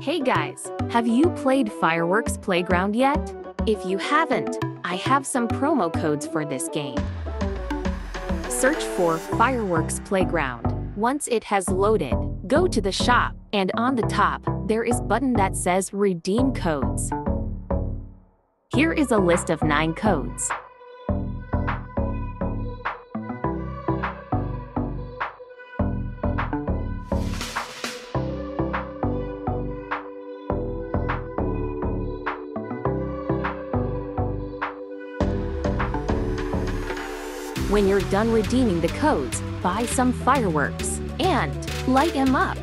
Hey guys, have you played Fireworks Playground yet? If you haven't, I have some promo codes for this game. Search for Fireworks Playground. Once it has loaded, go to the shop, and on the top, there is button that says Redeem Codes. Here is a list of 9 codes. When you're done redeeming the codes, buy some fireworks and light them up.